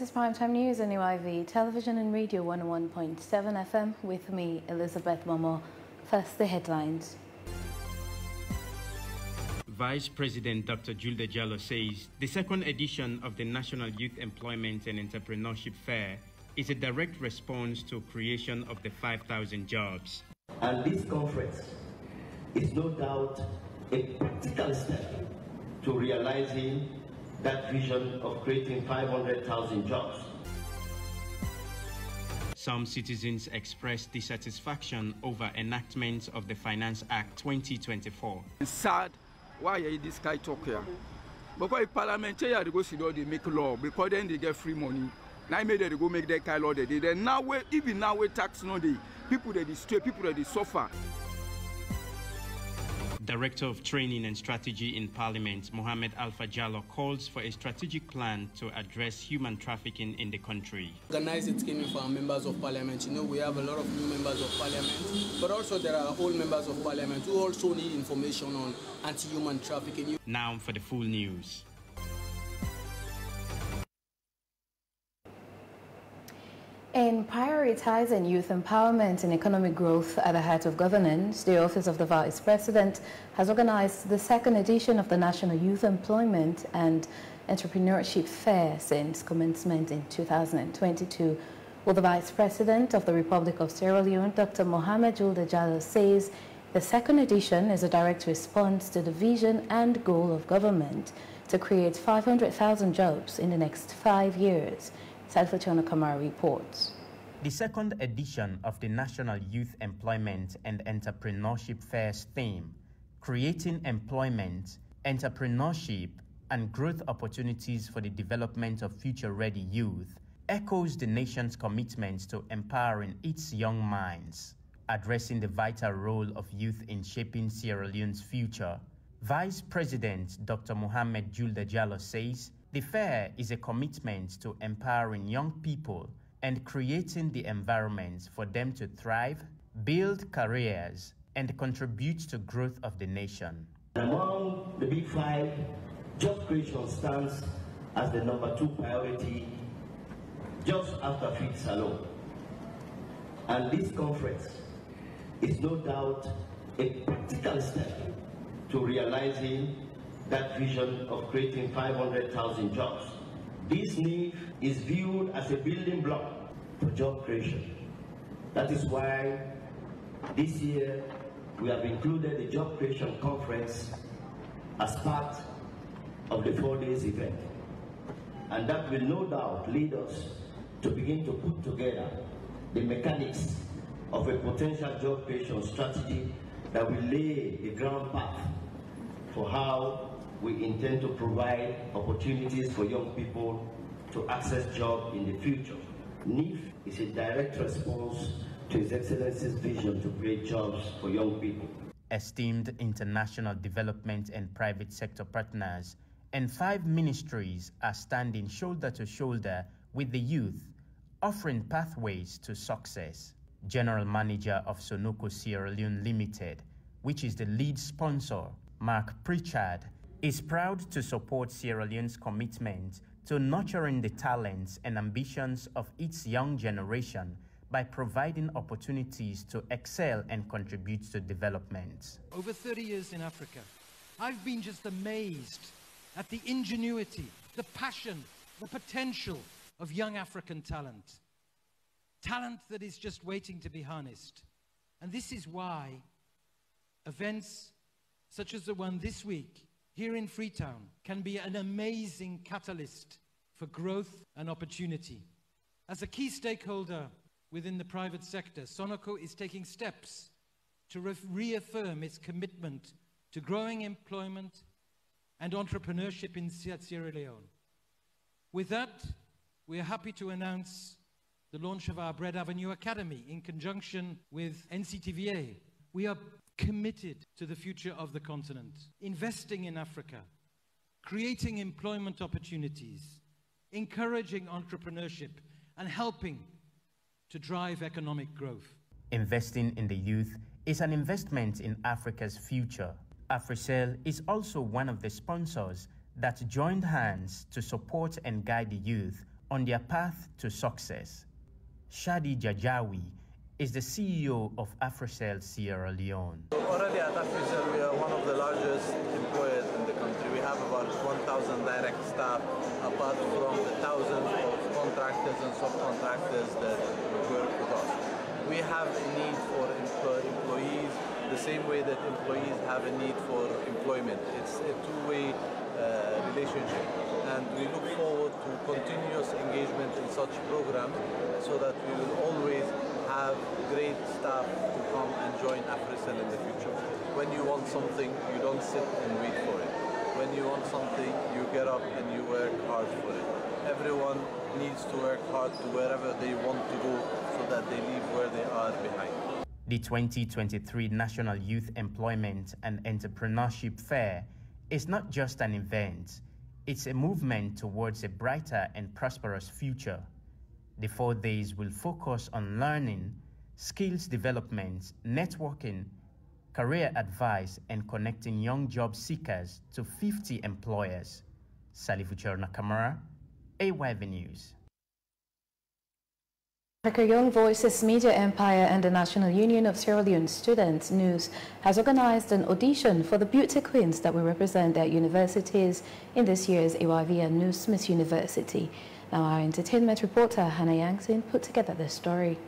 This is Primetime News on AYV, television and radio 101.7 FM with me, Elizabeth Momo. First, the headlines. Vice President Dr. Juldeh Jalloh says the second edition of the National Youth Employment and Entrepreneurship Fair is a direct response to creation of the 5,000 jobs. And this conference is no doubt a practical step to realizing that vision of creating 500,000 jobs. Some citizens expressed dissatisfaction over enactment of the Finance Act 2024. It's sad why are this guy talk here? Because if parliament here they go sit down, they make law because then they get free money. Now made they go make that kind of law they did. Then now we even now we tax no day. People that they stray, people that they suffer. Director of Training and Strategy in Parliament, Mohamed Alpha Jalloh, calls for a strategic plan to address human trafficking in the country. Organized scheme for our members of parliament. You know, we have a lot of new members of parliament, but also there are old members of parliament who also need information on anti-human trafficking. Now for the full news. Prioritizing youth empowerment and economic growth at the heart of governance, the Office of the Vice President has organized the second edition of the National Youth Employment and Entrepreneurship Fair since commencement in 2022. Well, the Vice President of the Republic of Sierra Leone, Dr. Mohamed Juldeh Jalloh, says the second edition is a direct response to the vision and goal of government to create 500,000 jobs in the next five years. Salvatore Kamara reports. The second edition of the National Youth Employment and Entrepreneurship Fair's theme, Creating Employment, Entrepreneurship, and Growth Opportunities for the Development of Future-Ready Youth, echoes the nation's commitment to empowering its young minds. Addressing the vital role of youth in shaping Sierra Leone's future, Vice President Dr. Mohamed Juldeh Jalloh says the fair is a commitment to empowering young people and creating the environments for them to thrive, build careers, and contribute to growth of the nation. Among the big five, job creation stands as the number two priority just after Feed Salone. And this conference is no doubt a practical step to realizing that vision of creating 500,000 jobs. This need is viewed as a building block for job creation. That is why this year we have included the Job Creation Conference as part of the four days event. And that will no doubt lead us to begin to put together the mechanics of a potential job creation strategy that will lay the ground path for how we intend to provide opportunities for young people to access jobs in the future. NIF is a direct response to His Excellency's vision to create jobs for young people. Esteemed international development and private sector partners and five ministries are standing shoulder to shoulder with the youth, offering pathways to success. General Manager of Sonoco Sierra Leone Limited, which is the lead sponsor, Mark Pritchard, is proud to support Sierra Leone's commitment to nurturing the talents and ambitions of its young generation by providing opportunities to excel and contribute to development. Over 30 years in Africa, I've been just amazed at the ingenuity, the passion, the potential of young African talent. Talent that is just waiting to be harnessed. And this is why events such as the one this week here in Freetown can be an amazing catalyst for growth and opportunity. As a key stakeholder within the private sector, Sonoco is taking steps to re reaffirm its commitment to growing employment and entrepreneurship in Sierra Leone. With that, we are happy to announce the launch of our Bread Avenue Academy in conjunction with NCTVA. We are committed to the future of the continent, investing in Africa, creating employment opportunities, encouraging entrepreneurship, and helping to drive economic growth. Investing in the youth is an investment in Africa's future. AfriCell is also one of the sponsors that joined hands to support and guide the youth on their path to success. Shadi Gerjawi is the CEO of AfriCell Sierra Leone. Already at AfriCell, we are one of the largest employers in the country. We have about 1,000 direct staff, apart from the thousands of contractors and subcontractors that work with us. We have a need for employees the same way that employees have a need for employment. It's a two-way uh, relationship and we look forward to continuous engagement in such programs so that we will always have great staff to come and join AfriCell in the future. When you want something, you don't sit and wait for it. When you want something, you get up and you work hard for it. Everyone needs to work hard to wherever they want to go so that they leave where they are behind. The 2023 National Youth Employment and Entrepreneurship Fair is not just an event, it's a movement towards a brighter and prosperous future. The four days will focus on learning, skills development, networking, career advice, and connecting young job seekers to 50 employers. Salifuchar Nakamara, AYV News. Africa Young Voices Media Empire and the National Union of Sierra Leone Students News has organized an audition for the beauty queens that will represent their universities in this year's AYV and News Miss University. Now our entertainment reporter Hannah Yangsin put together this story.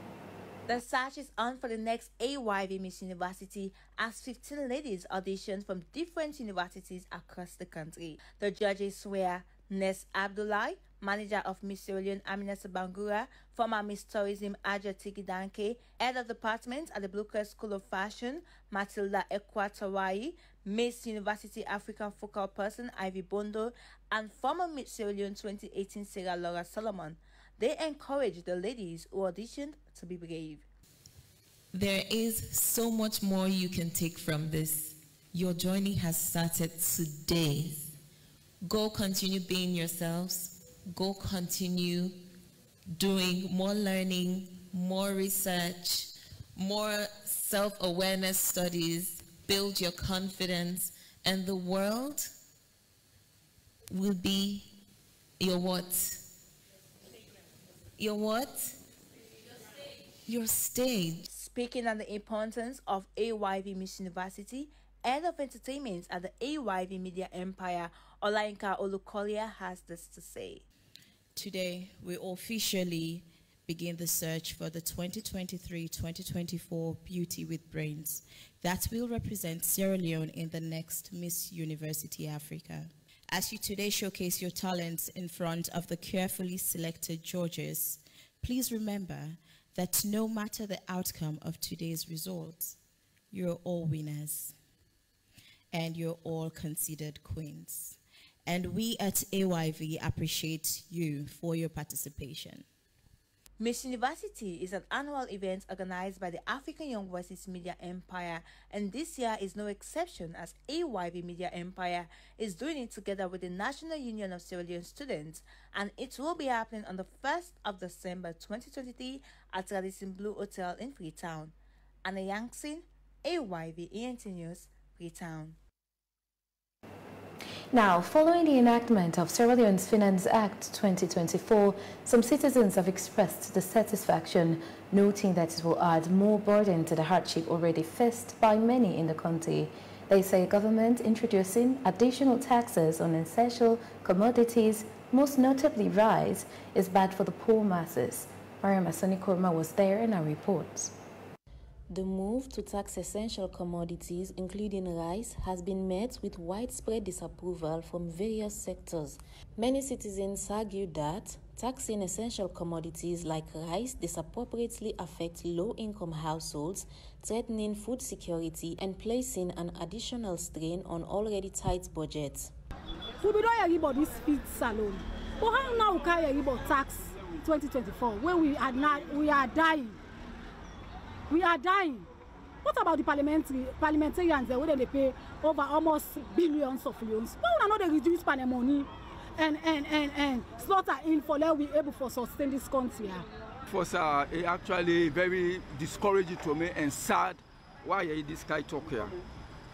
The search is on for the next AYV Miss University as 15 ladies auditioned from different universities across the country. The judges swear Nes Abdullahi, manager of Miss Sierra Leone Amina Sabangura, former Miss Tourism Aja Tigidanke, head of department at the Blucher School of Fashion, Matilda Equatorai, Miss University African Focal Person Ivy Bondo, and former Miss Sierra Leone 2018 Sarah Laura Solomon. They encourage the ladies who auditioned to be brave. There is so much more you can take from this. Your journey has started today. Go continue being yourselves. Go continue doing more learning, more research, more self awareness studies, build your confidence, and the world will be your what? Your what? Your stage. Speaking on the importance of AYV Miss University, and of entertainment at the AYV Media Empire, Olainka Olukolia has this to say. Today, we officially begin the search for the 2023-2024 Beauty with Brains that will represent Sierra Leone in the next Miss University Africa. As you today showcase your talents in front of the carefully selected judges, please remember that no matter the outcome of today's results, you're all winners and you're all considered queens. And we at AYV appreciate you for your participation. Miss University is an annual event organized by the African Young Voices Media Empire, and this year is no exception as AYV Media Empire is doing it together with the National Union of Leone Students, and it will be happening on the 1st of December 2023 at Radisson Blu Hotel in Freetown. Anna Yankson, AYV ENT News, Freetown. Now, following the enactment of Sierra Leone's Finance Act 2024, some citizens have expressed dissatisfaction, noting that it will add more burden to the hardship already faced by many in the country. They say government introducing additional taxes on essential commodities, most notably rice, is bad for the poor masses. Mariam Asani Kurma was there in our reports. The move to tax essential commodities, including rice, has been met with widespread disapproval from various sectors. Many citizens argue that taxing essential commodities like rice disappropriately affects low income households, threatening food security and placing an additional strain on already tight budgets. We don't hear about this Feed Salone. But how now we can hear about tax 2024 when we are not we are dying? We are dying. What about the parliamentary parliamentarians wey dem dey pay over almost billions of loans? Why una no dey reduce panel money and and and and slaughter in for let we able for sustain this country? For sir e actually very discouraging to me and sad. Why you this guy talk here?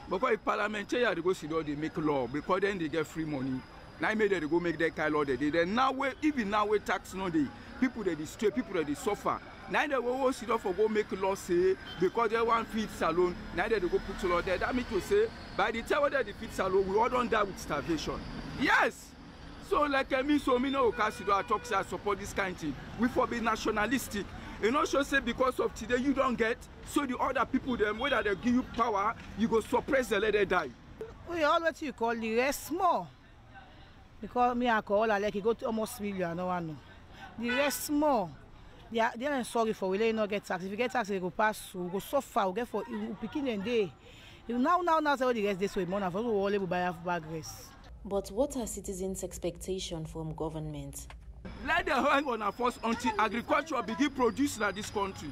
Because if parliamentarians dey go sit down dey make law. Because then they get free money. Na make dem dey go make that kind law dey dey then now wey even now wey tax no dey people dey dey stray people dey dey suffer na dem go sit down for go make law say because dem wan feed salon. Na dem dey go put law there. That mean to say by the time wey dem dey feed salon we all don die with starvation. Yes! So like uh, me so me no go catch sit down talk say i support this kind thing. We for be nationalistic. E no show say because of today you don get so the other people dem wey dey give you power you go suppress dem let dem die. we all wetin you call the rest small because me alcohol i like e go almost million i no wan know. The rest small they are they are sorry for we let you no get tax if you get tax e go pass so we go suffer we get for pikin dem dey now now now say all the rest dey so e more na for so we all able buy half bag rest. But what are citizens' expectations from government? Let them hang on our first until agriculture begin produce in this country.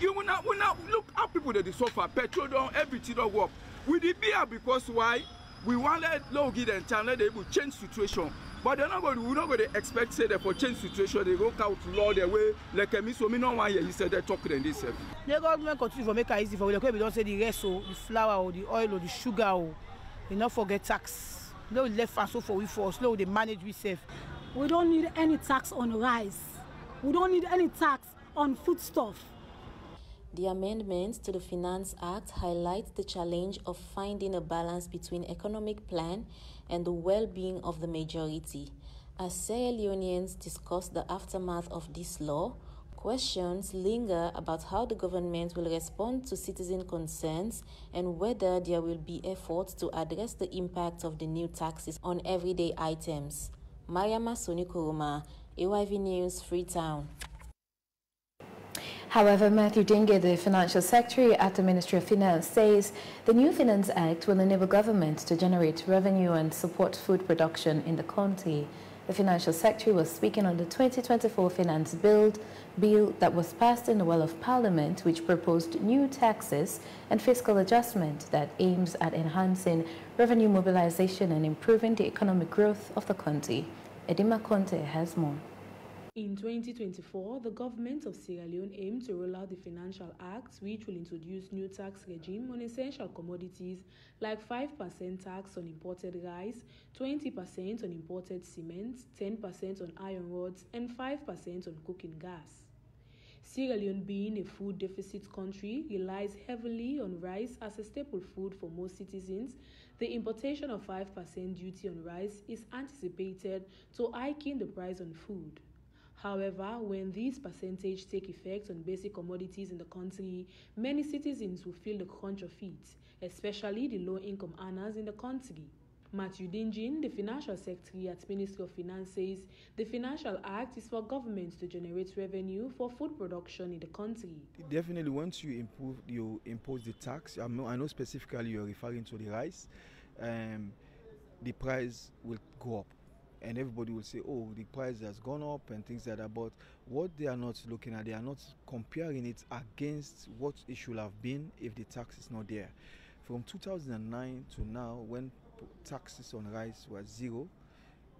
You will not, will not look how people they suffer, petrol don everything don work. We dey beer because why? We wan let them time, let them able change situation. But they're not going. We not going to expect say that for change situation they go out law their way like me. So me no wan hear you say they talk them this. The government continue for make it easy for we. Like we don say the rest o, the flour o, the oil o, the sugar o, we no forget tax. no left and so for we for slow dey manage we sef. we don't need any tax on rice we don't need any tax on foodstuff. The amendments to the Finance Act highlight the challenge of finding a balance between economic plan and the well-being of the majority. As Sierra Leoneans discuss the aftermath of this law, questions linger about how the government will respond to citizen concerns and whether there will be efforts to address the impact of the new taxes on everyday items. Mariama Sonikoroma, AYV News, Freetown. However, Matthew Dingie, the Financial Secretary at the Ministry of Finance, says the new Finance Act will enable government to generate revenue and support food production in the county. The Financial Secretary was speaking on the 2024 Finance Bill, bill that was passed in the Well of Parliament, which proposed new taxes and fiscal adjustment that aims at enhancing revenue mobilization and improving the economic growth of the county. Edima Conte has more. In 2024, the government of Sierra Leone aimed to roll out the Financial Act, which will introduce new tax regime on essential commodities like 5% tax on imported rice, 20% on imported cement, 10% on iron rods, and 5% on cooking gas. Sierra Leone, being a food deficit country, relies heavily on rice as a staple food for most citizens. The importation of 5% duty on rice is anticipated to hiking the price on food. However, when these percentages take effect on basic commodities in the country, many citizens will feel the crunch of it, especially the low-income earners in the country. Matthew Dingie, the Financial Secretary at Ministry of Finance, says the Financial Act is for governments to generate revenue for food production in the country. Definitely, once you improve, you impose the tax. I know, specifically you're referring to the rice. Um, the price will go up and everybody will say, oh, the price has gone up and things like that. But what they are not looking at, they are not comparing it against what it should have been if the tax is not there. From 2009 to now, when taxes on rice were zero,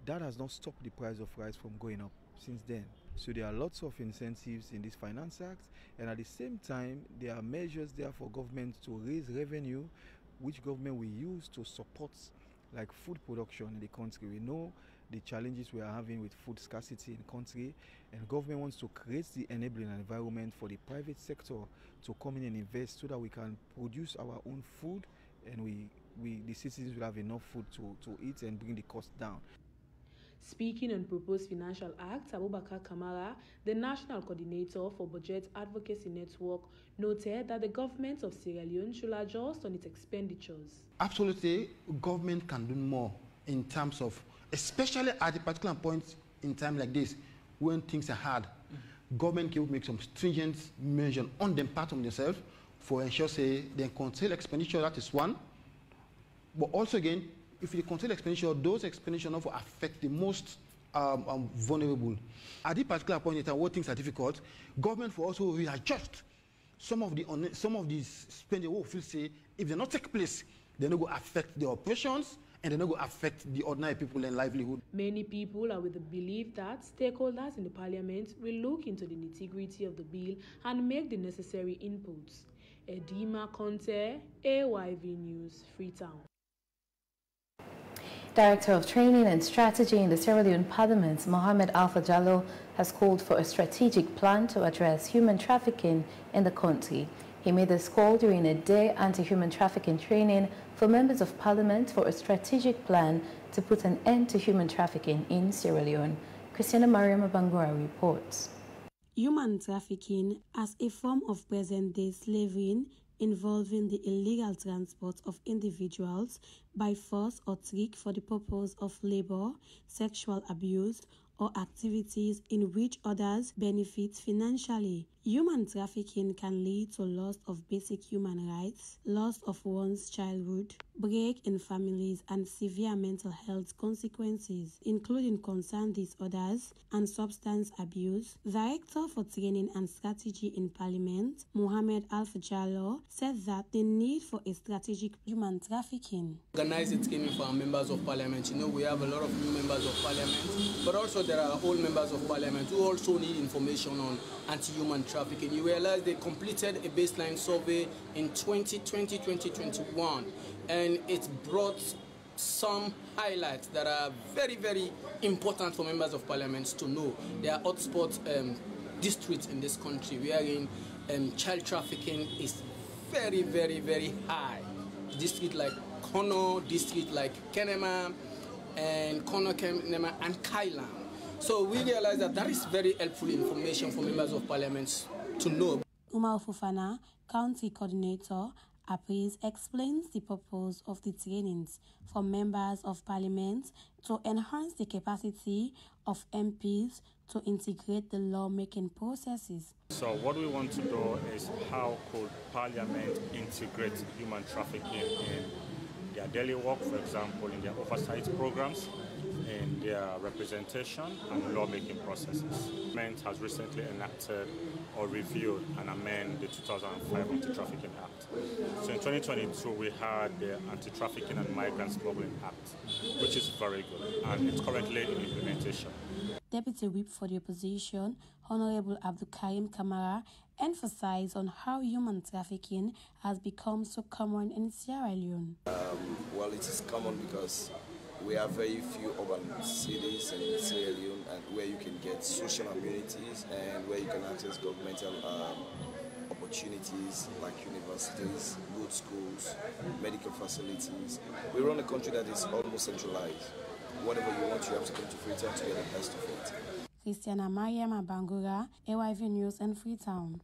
that has not stopped the price of rice from going up since then. So there are lots of incentives in this Finance Act, and at the same time, there are measures there for government to raise revenue, which government will use to support like food production in the country. We know the challenges we are having with food scarcity in the country and government wants to create the enabling environment for the private sector to come in and invest so that we can produce our own food and we, we the citizens will have enough food to, to eat and bring the cost down. Speaking on proposed financial act, Abubakar Kamara, the national coordinator for Budget Advocacy Network, noted that the government of Sierra Leone should adjust on its expenditures. Absolutely, government can do more in terms of especially at a particular point in time like this, when things are hard, government can make some stringent measures on them part of themselves for ensure say they control expenditure, that is one. But also again, if you control expenditure, those expenditure not affect the most um, um, vulnerable. At this particular point in time, where things are difficult, government will also readjust some of the some of these spending. Will feel say if they not take place, they not go affect the operations and they're not going to affect the ordinary people and livelihood. Many people are with the belief that stakeholders in the parliament will look into the nitty-gritty of the bill and make the necessary inputs. Edima Conte, AYV News, Freetown. Director of Training and Strategy in the Sierra Leone Parliament, Mohamed Alpha Jalloh, has called for a strategic plan to address human trafficking in the country. He made this call during a day anti-human trafficking training for members of parliament for a strategic plan to put an end to human trafficking in Sierra Leone. Christina Mariam Bangura reports. Human trafficking as a form of present-day slavery involving the illegal transport of individuals by force or trick for the purpose of labor, sexual abuse, or activities in which others benefit financially. Human trafficking can lead to loss of basic human rights, loss of one's childhood, break in families, and severe mental health consequences, including concern disorders and substance abuse. Director for Training and Strategy in Parliament, Mohamed Alf Jalloh, said that the need for a strategic human trafficking. Organize a training for our members of parliament. You know, we have a lot of new members of parliament, but also there are old members of parliament who also need information on anti-human trafficking. You realize they completed a baseline survey in 2020, 2021, and it brought some highlights that are very, very important for members of parliament to know. There are hotspot um, districts in this country wherein um, child trafficking is very, very, very high. District like Kono, district like Kenema, and Kono Kenema and Kailahun. So we realize that that is very helpful information for members of parliament to know. Umar Fufana, County Coordinator, APRIS, explains the purpose of the trainings for members of parliament to enhance the capacity of MPs to integrate the lawmaking processes. So what we want to do is how could parliament integrate human trafficking in their daily work, for example, in their oversight programs, in their representation and lawmaking processes. Parliament has recently enacted or reviewed and amended the 2005 Anti-Trafficking Act. So in 2022 we had the Anti-Trafficking and Migrant Smuggling Act, which is very good and it's currently in implementation. Deputy Whip for the Opposition, Honorable Abdul Karim Kamara, emphasized on how human trafficking has become so common in Sierra Leone. Um, well, it is common because we have very few urban cities in Sierra Leone and where you can get social amenities and where you can access governmental um, opportunities like universities, good schools, medical facilities. We run a country that is almost centralized. Whatever you want, you have to come to Freetown to get the best of it. Christiana Mariam Bangura, AYV News in Freetown.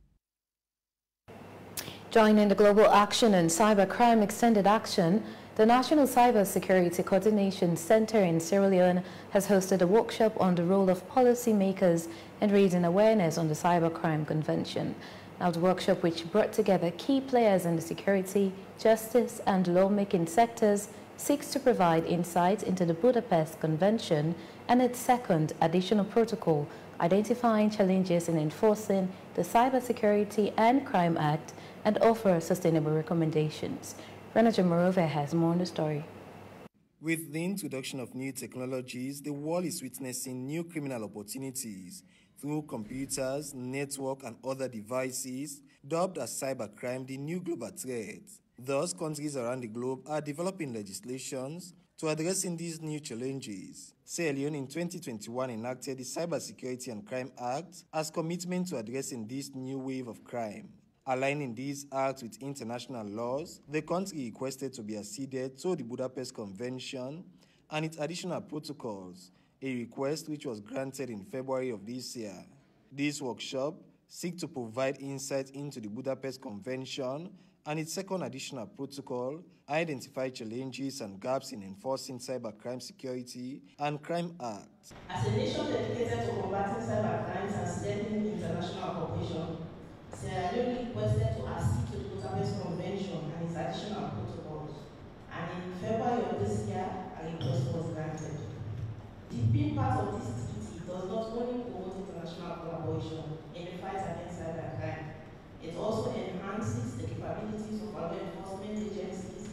Joining the Global Action and Cybercrime Extended Action, the National Cyber Security Coordination Center in Sierra Leone has hosted a workshop on the role of policymakers in raising awareness on the Cybercrime Convention. Now, the workshop, which brought together key players in the security, justice and lawmaking sectors, seeks to provide insight into the Budapest Convention and its second additional protocol, identifying challenges in enforcing the Cybersecurity and Crime Act and offer sustainable recommendations. Renato Morove has more on the story. With the introduction of new technologies, the world is witnessing new criminal opportunities through computers, network, and other devices, dubbed as cybercrime the new global threat. Thus, countries around the globe are developing legislations to addressing these new challenges. Sierra Leone in 2021 enacted the Cybersecurity and Crime Act as commitment to addressing this new wave of crime. Aligning these acts with international laws, the country requested to be acceded to the Budapest Convention and its additional protocols, a request which was granted in February of this year. This workshop seeks to provide insight into the Budapest Convention and its second additional protocol, identify challenges and gaps in enforcing cybercrime security and crime acts. As a nation dedicated to combating cybercrimes and strengthening international cooperation, Sierra Leone requested to accede to the Budapest Convention and its additional protocols, and in February of this year, a request was granted. The being part of this treaty does not only promote international collaboration in the fight against cybercrime, it also enhances the capabilities of our enforcement agencies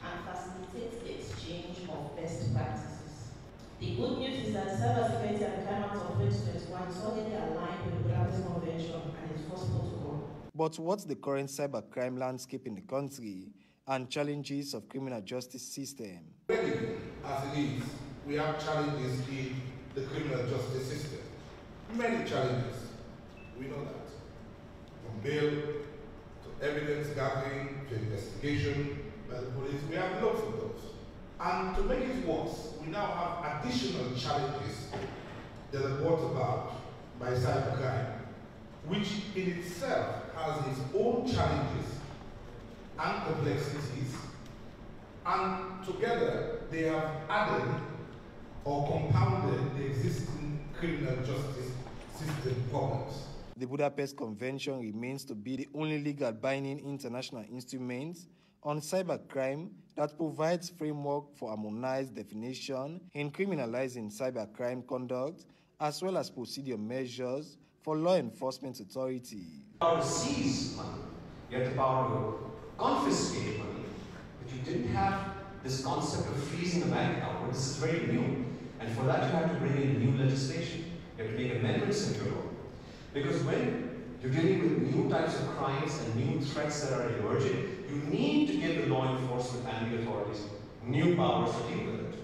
and facilitates the exchange of best practices. The good news is that cybersecurity and crime act of 2021 is already aligned with the Budapest Convention and But what's the current cybercrime landscape in the country and challenges of criminal justice system? as it is, we have challenges in the criminal justice system. Many challenges. We know that. From bail to evidence gathering to investigation by the police, we have lots of those. And to make it worse, we now have additional challenges that are brought about by cybercrime, which in itself has its own challenges and complexities, and together they have added or compounded the existing criminal justice system problems. The Budapest Convention remains to be the only legal binding international instrument on cybercrime that provides framework for harmonized definition in criminalizing cybercrime conduct as well as procedure measures for law enforcement authorities. Power to seize money, you have the power to confiscate money, but you didn't have this concept of freezing a bank account. This is very new, and for that you have to bring in new legislation. You have to make amendments in your law. Because when you're dealing with new types of crimes and new threats that are emerging, you need to give the law enforcement and the authorities new powers to deal with it.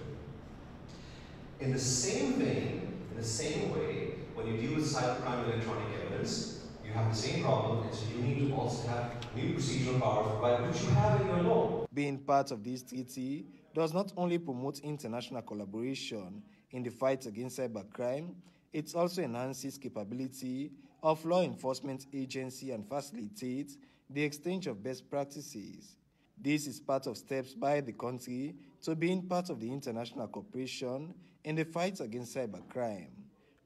In the same vein, in the same way, when you deal with cybercrime electronic evidence, you have the same problem, and so you need to also have new procedural powers, by which you have in your law. Being part of this treaty does not only promote international collaboration in the fight against cybercrime, it also enhances capability of law enforcement agency and facilitates the exchange of best practices. This is part of steps by the country to being part of the international cooperation in the fight against cybercrime.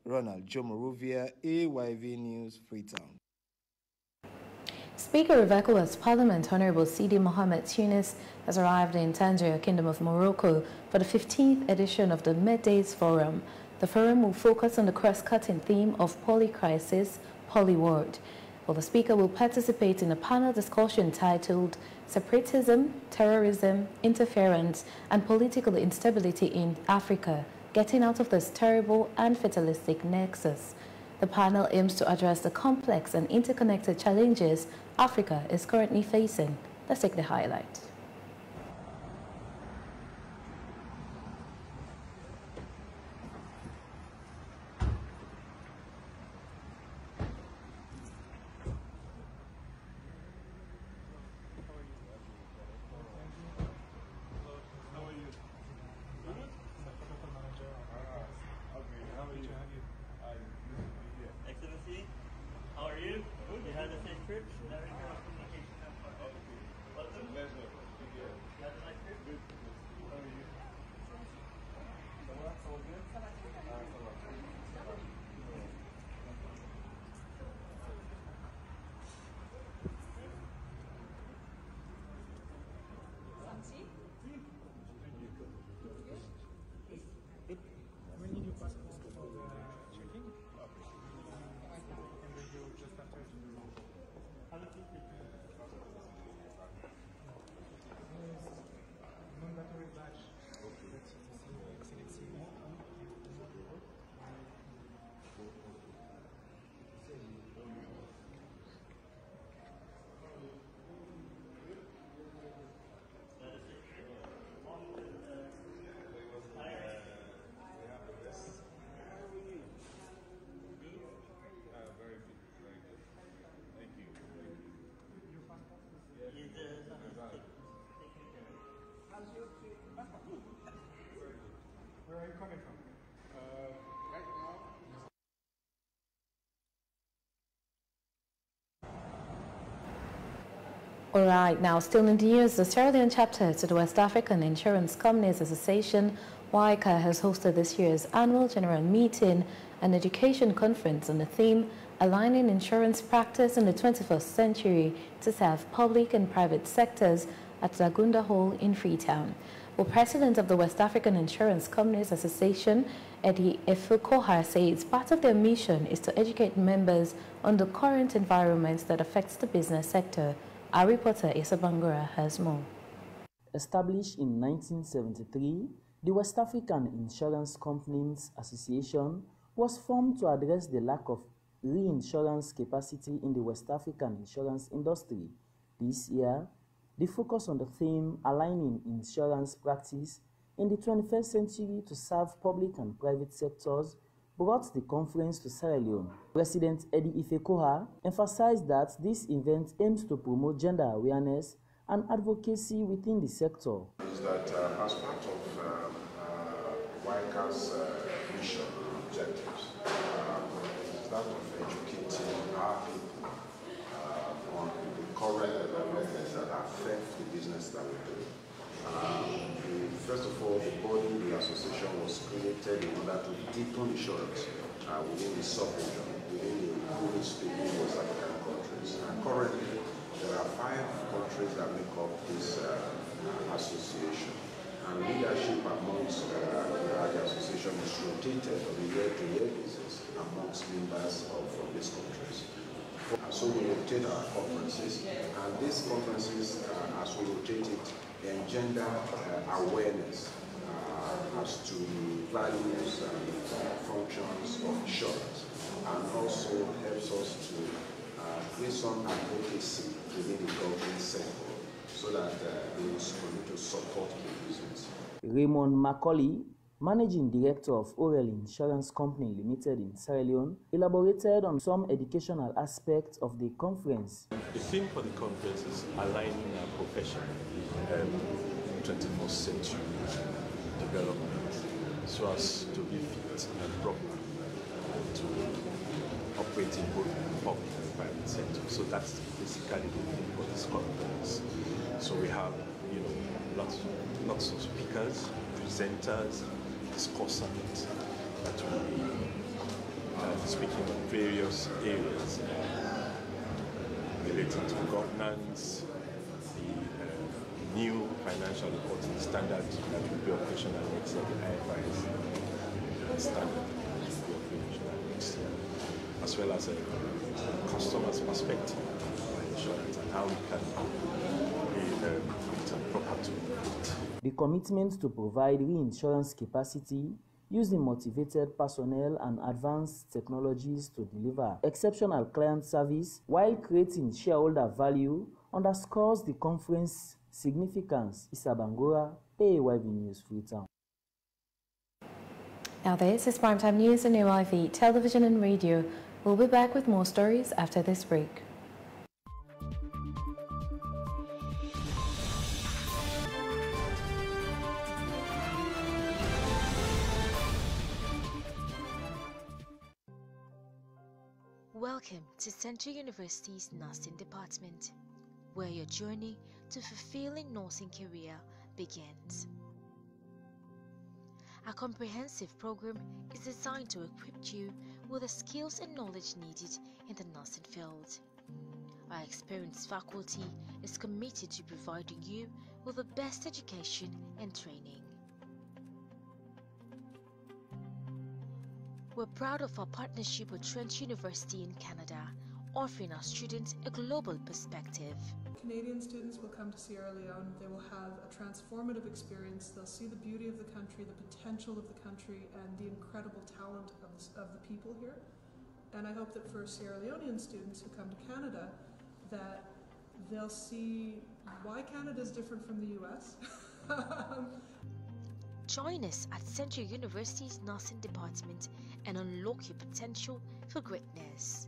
Ronald Jomorovia, AYV News, Freetown. Speaker of ECOWAS Parliament, Honorable Sidie Mohamed Tunis, has arrived in Tangier, Kingdom of Morocco, for the 15th edition of the MEDays Forum. The forum will focus on the cross-cutting theme of polycrisis, polyword. Well, the speaker will participate in a panel discussion titled Separatism, Terrorism, Interference, and Political Instability in Africa, Getting Out of this Terrible and Fatalistic Nexus. The panel aims to address the complex and interconnected challenges Africa is currently facing. Let's take the highlight. Are you coming from? Uh, right now. All right, now still in the news, the Sierra Leone chapter to the West African Insurance Companies Association, WAICA, has hosted this year's annual general meeting and education conference on the theme Aligning Insurance Practice in the 21st Century to Serve Public and Private Sectors at Lagoonda Hall in Freetown. Well, President of the West African Insurance Companies Association, Eddie Efekoha, says part of their mission is to educate members on the current environment that affects the business sector. Our reporter Issa Bangura has more. Established in 1973, the West African Insurance Companies Association was formed to address the lack of reinsurance capacity in the West African insurance industry. This year, the focus on the theme aligning insurance practice in the 21st century to serve public and private sectors brought the conference to Sierra Leone. President Eddie Efekoha emphasized that this event aims to promote gender awareness and advocacy within the sector. Is that uh, as part of um, uh, uh, mission objectives, uh, that of educating our people uh, on the current developments that affect the business that we do. Um, First of all, the body, the association was created in order to deepen insurance uh, within the sub-region, within the English-speaking West African countries. And currently, there are five countries that make up this uh, association. And leadership amongst uh, the association is rotated on a year-to-year basis amongst members of from these countries. So we rotate our conferences, and these conferences, uh, as we rotate it, engender uh, awareness uh, as to values and functions of insurance and also helps us to uh, create some advocacy within the government sector so that uh, they will continue to support the business. Raymond Macaulay, Managing Director of Aureol Insurance Company Limited in Sierra Leone, elaborated on some educational aspects of the conference. The theme for the conference is aligning our profession um, 21st century development so as to be fit and proper to operate in both public and private sector. So that's basically the theme for this conference. So we have, you know, lots, lots of speakers, presenters, discussants that will be uh, speaking on various areas uh, relating to governance, the new financial reporting standard that will be operational next year, the IFRS standard that will be operational next year, as well as a customer's perspective on insurance and how we can be um, proper to it. The commitment to provide reinsurance capacity using motivated personnel and advanced technologies to deliver exceptional client service while creating shareholder value underscores the conference significance. Issa Bangura, AYV News, Freetown. Now this is Primetime News on AYV Television and Radio. We'll be back with more stories after this break. Welcome to Central University's Nursing Department where your journey to fulfilling nursing career begins. Our comprehensive program is designed to equip you with the skills and knowledge needed in the nursing field. Our experienced faculty is committed to providing you with the best education and training. We're proud of our partnership with Trent University in Canada, offering our students a global perspective. Canadian students will come to Sierra Leone, they will have a transformative experience, they'll see the beauty of the country, the potential of the country, and the incredible talent of, of the people here. And I hope that for Sierra Leonean students who come to Canada, that they'll see why Canada is different from the US. Um, Join us at Central University's Nursing Department and unlock your potential for greatness.